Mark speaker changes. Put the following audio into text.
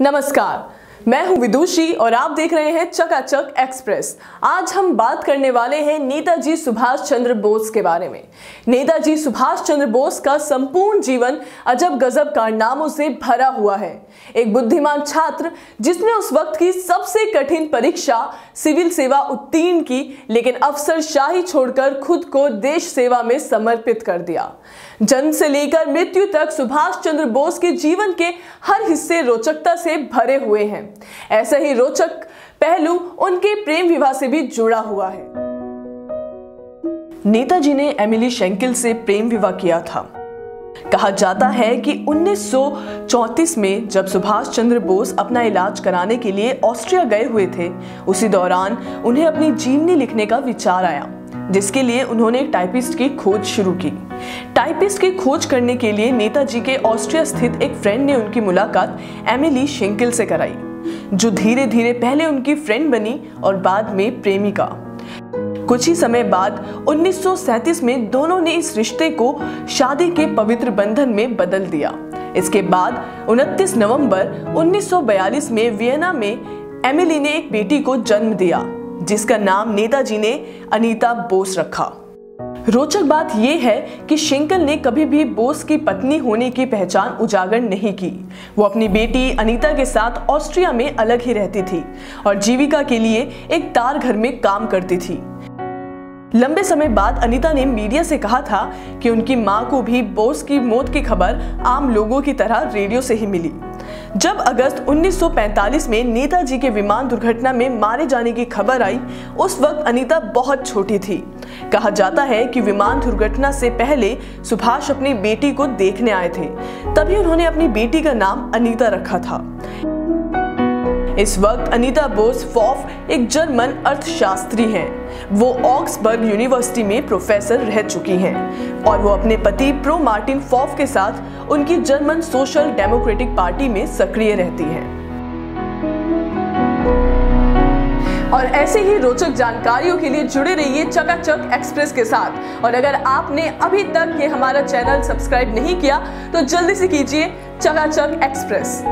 Speaker 1: नमस्कार। मैं हूँ विदुषी और आप देख रहे हैं चकाचक एक्सप्रेस। आज हम बात करने वाले हैं नेताजी सुभाष चंद्र बोस के बारे में। नेताजी सुभाष चंद्र बोस का संपूर्ण जीवन अजब गजब कारनामों से भरा हुआ है। एक बुद्धिमान छात्र जिसने उस वक्त की सबसे कठिन परीक्षा, सिविल सेवा उत्तीर्ण की, लेकिन अफसर शाही छोड़कर खुद को देश सेवा में समर्पित कर दिया। जन्म से लेकर मृत्यु तक सुभाष चंद्र बोस के जीवन के हर हिस्से रोचकता से भरे हुए हैं। ऐसा ही रोचक पहलू उनके प्रेम विवाह से भी जुड़ा हुआ है। नेताजी ने एमिली शेंकिल से प्रेम विवाह किया था। कहा जाता है कि 1934 में जब सुभाष चंद्र बोस अपना इलाज कराने के लिए ऑस्ट्रिया गए हुए थे, उसी दौरान उन्हें अपनी जीवनी लिखने का विचार आया, जिसके लिए उन्होंने टाइपिस्ट की खोज शुरू की। टाइपिस्ट की खोज करने के लिए नेताजी के ऑस्ट्रिया स्थित एक फ्रेंड ने उनकी मुलाकात एमिली शेंकिल से कराई। जो धीरे धीरे पहले उनकी फ्रेंड बनी और बाद में प्रेमिका। कुछ ही समय बाद 1937 में दोनों ने इस रिश्ते को शादी के पवित्र बंधन में बदल दिया। इसके बाद 29 नवंबर 1942 में वियना में एमिली ने एक बेटी को जन्म दिया, जिसका नाम नेताजी ने अनीता बोस रखा। रोचक बात यह है कि शिंकल ने कभी भी बोस की पत्नी होने की पहचान उजागर नहीं की। वो अपनी बेटी अनीता के साथ ऑस्ट्रिया में अलग ही रहती थी और जीविका के लिए एक तार घर में काम करती थी। लंबे समय बाद अनीता ने मीडिया से कहा था कि उनकी माँ को भी बोस की मौत की खबर आम लोगों की तरह रेडियो से ही मिली। जब अगस्त 1945 में नेताजी के विमान दुर्घटना में मारे जाने की खबर आई, उस वक्त अनीता बहुत छोटी थी। कहा जाता है कि विमान दुर्घटना से पहले सुभाष अपनी बेटी को देखने आए थे। तभी उन्होंने अपनी बेटी का नाम अनीता रखा था। इस वक्त अनीता बोस फॉफ एक जर्मन अर्थशास्त्री हैं। वो ऑक्सबर्ग यूनिवर्सिटी में प्रोफेसर रह चुकी हैं और वो अपने पति प्रो मार्टिन फॉफ के साथ उनकी जर्मन सोशल डेमोक्रेटिक पार्टी में सक्रिय रहती हैं। और ऐसे ही रोचक जानकारियों के लिए जुड़े रहिए चकाचक एक्सप्रेस के साथ। और अगर आपने अभी तक ये हमारा चैनल सब्सक्राइब नहीं किया तो जल्दी से कीजिए चकाचक एक्सप्रेस।